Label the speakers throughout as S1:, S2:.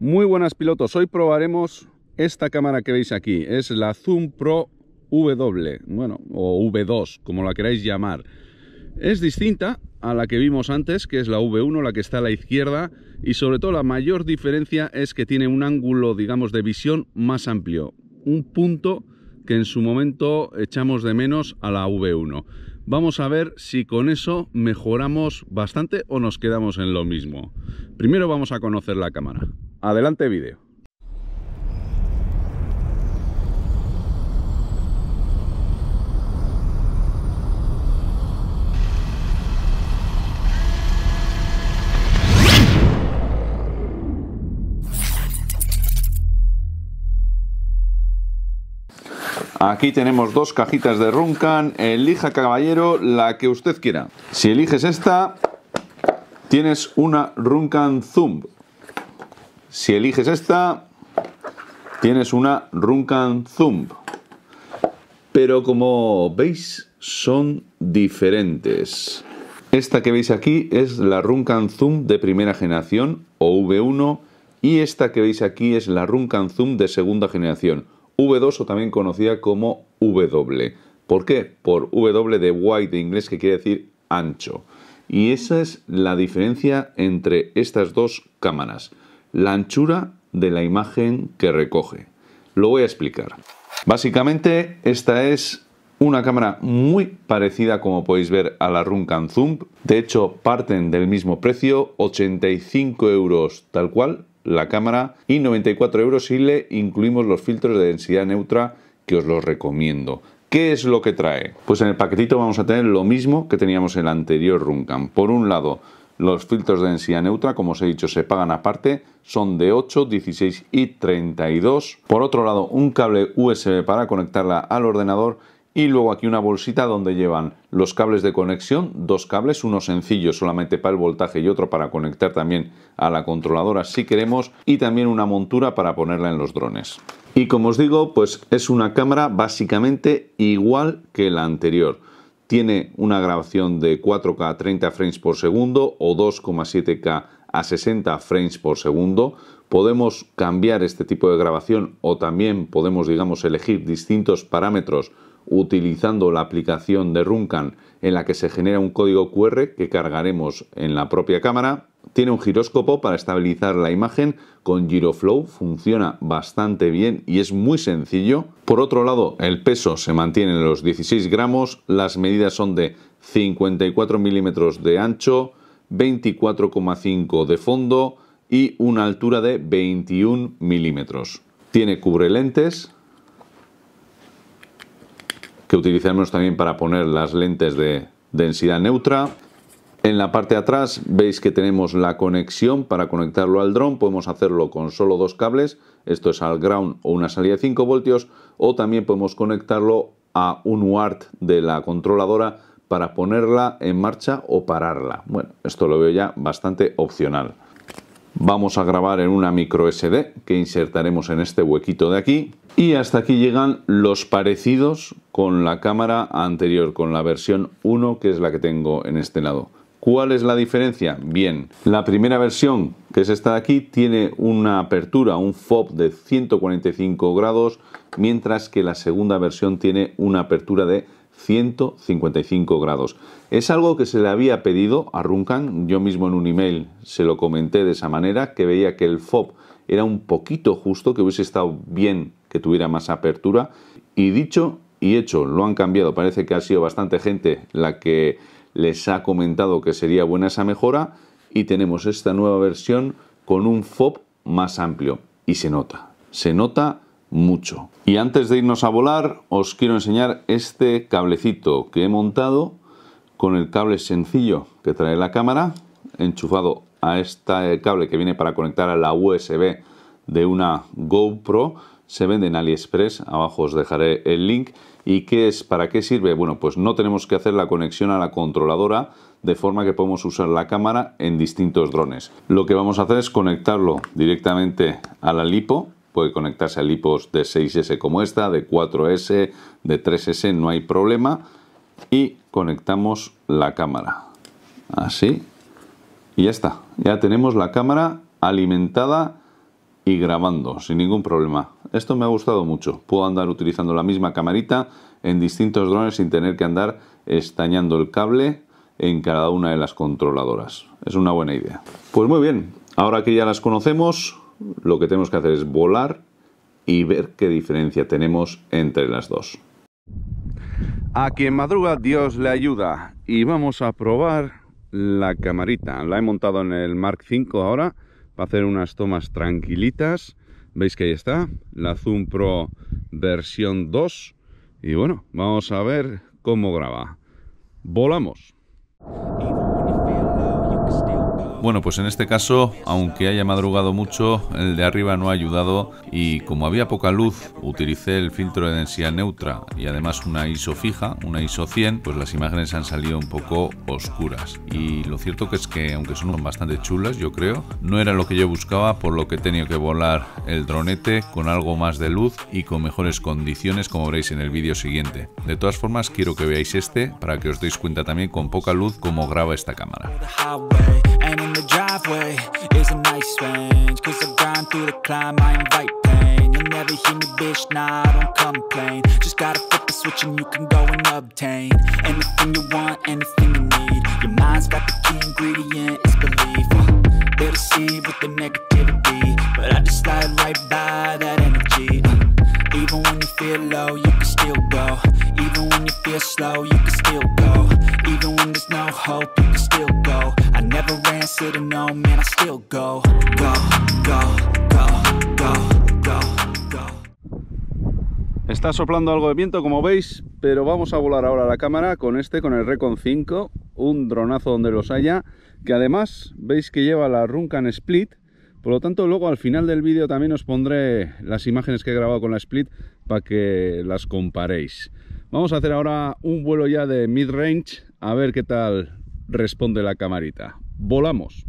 S1: Muy buenas pilotos, hoy probaremos esta cámara que veis aquí, es la Zoom Pro W, bueno, o V2, como la queráis llamar. Es distinta a la que vimos antes, que es la V1, la que está a la izquierda, y sobre todo la mayor diferencia es que tiene un ángulo, digamos, de visión más amplio, un punto que en su momento echamos de menos a la V1. Vamos a ver si con eso mejoramos bastante o nos quedamos en lo mismo. Primero vamos a conocer la cámara. Adelante vídeo. Aquí tenemos dos cajitas de Runcan. Elija, caballero, la que usted quiera. Si eliges esta, tienes una Runcan Zoom si eliges esta, tienes una Runcan Zoom. Pero como veis, son diferentes. Esta que veis aquí es la Runcan Zoom de primera generación o V1 y esta que veis aquí es la Runcan Zoom de segunda generación, V2 o también conocida como W. ¿Por qué? Por W de wide de inglés que quiere decir ancho. Y esa es la diferencia entre estas dos cámaras la anchura de la imagen que recoge. Lo voy a explicar. Básicamente esta es una cámara muy parecida como podéis ver a la Runcan Zoom. De hecho parten del mismo precio, 85 euros tal cual la cámara y 94 euros si le incluimos los filtros de densidad neutra que os los recomiendo. ¿Qué es lo que trae? Pues en el paquetito vamos a tener lo mismo que teníamos en el anterior Runcan. Por un lado, los filtros de densidad neutra, como os he dicho, se pagan aparte, son de 8, 16 y 32. Por otro lado, un cable USB para conectarla al ordenador y luego aquí una bolsita donde llevan los cables de conexión, dos cables, uno sencillo solamente para el voltaje y otro para conectar también a la controladora si queremos y también una montura para ponerla en los drones. Y como os digo, pues es una cámara básicamente igual que la anterior tiene una grabación de 4K a 30 frames por segundo o 2,7K a 60 frames por segundo. Podemos cambiar este tipo de grabación o también podemos, digamos, elegir distintos parámetros utilizando la aplicación de Runcan en la que se genera un código QR que cargaremos en la propia cámara tiene un giróscopo para estabilizar la imagen con Giroflow, funciona bastante bien y es muy sencillo. Por otro lado, el peso se mantiene en los 16 gramos, las medidas son de 54 milímetros de ancho, 24,5 de fondo y una altura de 21 milímetros. Tiene cubrelentes que utilizaremos también para poner las lentes de densidad neutra en la parte de atrás veis que tenemos la conexión para conectarlo al dron. Podemos hacerlo con solo dos cables. Esto es al ground o una salida de 5 voltios. O también podemos conectarlo a un UART de la controladora para ponerla en marcha o pararla. Bueno, esto lo veo ya bastante opcional. Vamos a grabar en una micro SD que insertaremos en este huequito de aquí. Y hasta aquí llegan los parecidos con la cámara anterior, con la versión 1 que es la que tengo en este lado. ¿Cuál es la diferencia? Bien, la primera versión, que es esta de aquí, tiene una apertura, un FOB de 145 grados, mientras que la segunda versión tiene una apertura de 155 grados. Es algo que se le había pedido a Runcan, yo mismo en un email se lo comenté de esa manera, que veía que el FOB era un poquito justo, que hubiese estado bien que tuviera más apertura, y dicho y hecho, lo han cambiado, parece que ha sido bastante gente la que les ha comentado que sería buena esa mejora y tenemos esta nueva versión con un FOB más amplio y se nota, se nota mucho. Y antes de irnos a volar os quiero enseñar este cablecito que he montado con el cable sencillo que trae la cámara enchufado a este cable que viene para conectar a la USB de una GoPro se vende en AliExpress, abajo os dejaré el link. ¿Y qué es? ¿Para qué sirve? Bueno, pues no tenemos que hacer la conexión a la controladora, de forma que podemos usar la cámara en distintos drones. Lo que vamos a hacer es conectarlo directamente a la lipo, puede conectarse a lipos de 6S como esta, de 4S, de 3S, no hay problema. Y conectamos la cámara. Así. Y ya está. Ya tenemos la cámara alimentada y grabando sin ningún problema. Esto me ha gustado mucho. Puedo andar utilizando la misma camarita en distintos drones sin tener que andar estañando el cable en cada una de las controladoras. Es una buena idea. Pues muy bien, ahora que ya las conocemos, lo que tenemos que hacer es volar y ver qué diferencia tenemos entre las dos. A quien madruga Dios le ayuda y vamos a probar la camarita. La he montado en el Mark V ahora para hacer unas tomas tranquilitas. Veis que ahí está, la Zoom Pro versión 2. Y bueno, vamos a ver cómo graba. Volamos. Bueno, pues en este caso, aunque haya madrugado mucho, el de arriba no ha ayudado y como había poca luz, utilicé el filtro de densidad neutra y además una ISO fija, una ISO 100, pues las imágenes han salido un poco oscuras. Y lo cierto que es que, aunque son bastante chulas, yo creo, no era lo que yo buscaba, por lo que he tenido que volar el dronete con algo más de luz y con mejores condiciones, como veréis en el vídeo siguiente. De todas formas, quiero que veáis este para que os deis cuenta también con poca luz cómo graba esta cámara. Driveway is a nice range. Cause I grind through the climb, I invite pain. You'll never hear me, bitch, nah, I don't complain. Just gotta flip the switch and you can go and obtain Anything you want, anything you need. Your mind's got the key ingredient, it's belief. Uh, They're with the negativity. But I just slide right by that energy. Uh, Even when you feel low, you can still go Está soplando algo de viento, como veis, pero vamos a volar ahora la cámara con este, con el Recon 5, un dronazo donde los haya, que además veis que lleva la Runcan Split, por lo tanto luego al final del vídeo también os pondré las imágenes que he grabado con la Split para que las comparéis. Vamos a hacer ahora un vuelo ya de mid-range a ver qué tal responde la camarita. Volamos.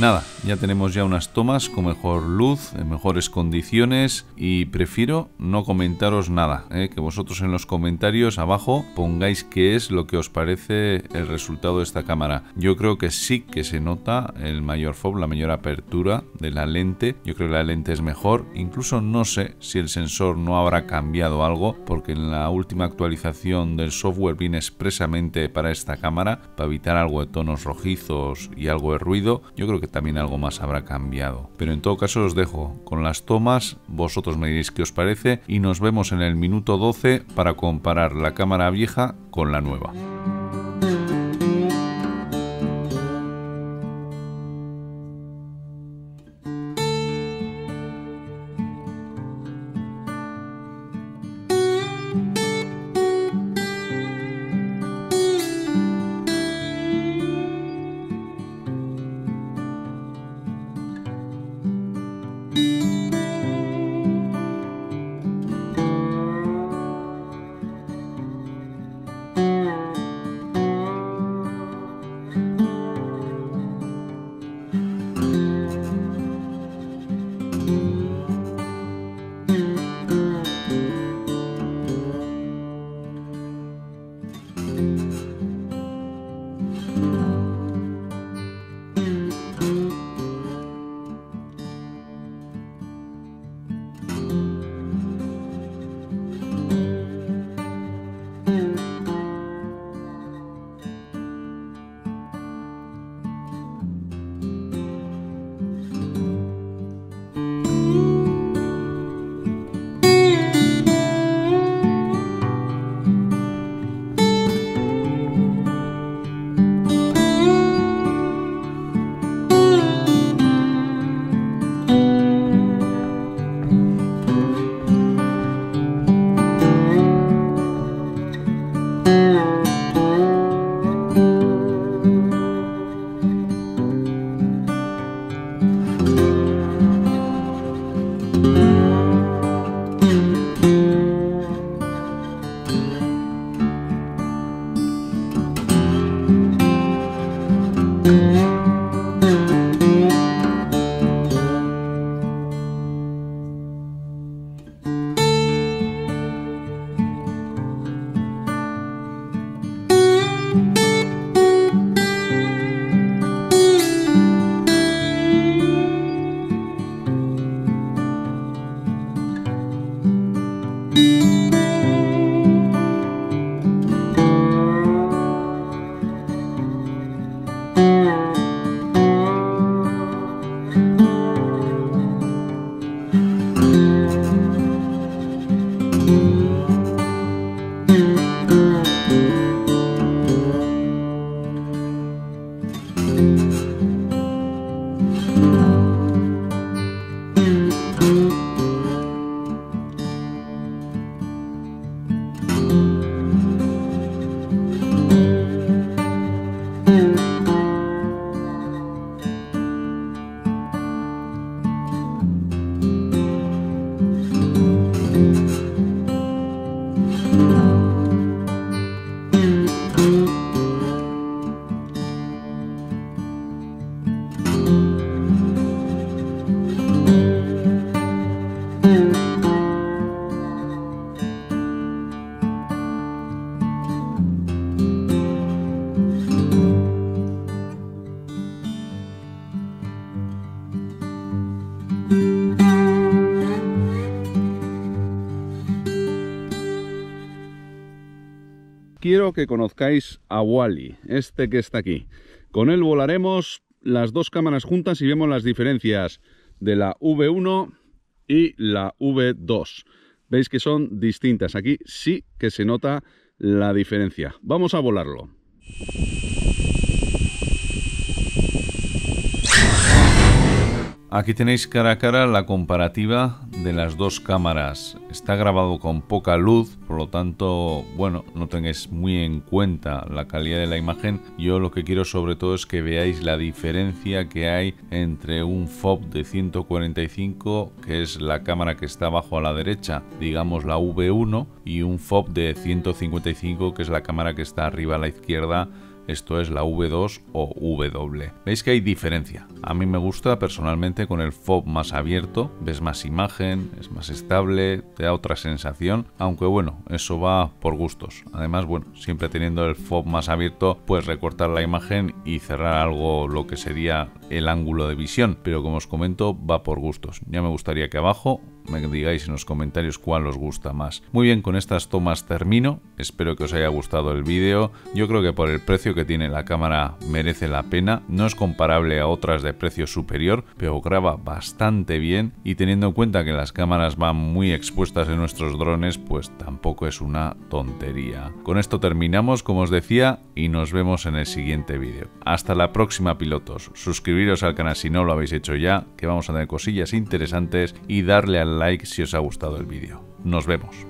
S1: Nada, ya tenemos ya unas tomas con mejor luz, en mejores condiciones y prefiero no comentaros nada, ¿eh? que vosotros en los comentarios abajo pongáis qué es lo que os parece el resultado de esta cámara. Yo creo que sí que se nota el mayor FOB, la mayor apertura de la lente, yo creo que la lente es mejor, incluso no sé si el sensor no habrá cambiado algo porque en la última actualización del software viene expresamente para esta cámara, para evitar algo de tonos rojizos y algo de ruido, yo creo que también algo más habrá cambiado. Pero en todo caso os dejo con las tomas, vosotros me diréis qué os parece y nos vemos en el minuto 12 para comparar la cámara vieja con la nueva. Quiero que conozcáis a Wally, este que está aquí. Con él volaremos las dos cámaras juntas y vemos las diferencias de la V1 y la V2. Veis que son distintas. Aquí sí que se nota la diferencia. Vamos a volarlo. Aquí tenéis cara a cara la comparativa de las dos cámaras. Está grabado con poca luz, por lo tanto, bueno, no tengáis muy en cuenta la calidad de la imagen. Yo lo que quiero sobre todo es que veáis la diferencia que hay entre un FOB de 145, que es la cámara que está abajo a la derecha, digamos la V1, y un FOB de 155, que es la cámara que está arriba a la izquierda, esto es la V2 o W. Veis que hay diferencia. A mí me gusta personalmente con el FOB más abierto, ves más imagen, es más estable, te da otra sensación, aunque bueno, eso va por gustos. Además, bueno, siempre teniendo el FOB más abierto, puedes recortar la imagen y cerrar algo lo que sería el ángulo de visión, pero como os comento, va por gustos. Ya me gustaría que abajo me digáis en los comentarios cuál os gusta más. Muy bien, con estas tomas termino. Espero que os haya gustado el vídeo. Yo creo que por el precio que tiene la cámara merece la pena. No es comparable a otras de precio superior, pero graba bastante bien y teniendo en cuenta que las cámaras van muy expuestas en nuestros drones, pues tampoco es una tontería. Con esto terminamos, como os decía, y nos vemos en el siguiente vídeo. Hasta la próxima pilotos. Suscribiros al canal si no lo habéis hecho ya, que vamos a tener cosillas interesantes y darle al like si os ha gustado el vídeo. Nos vemos.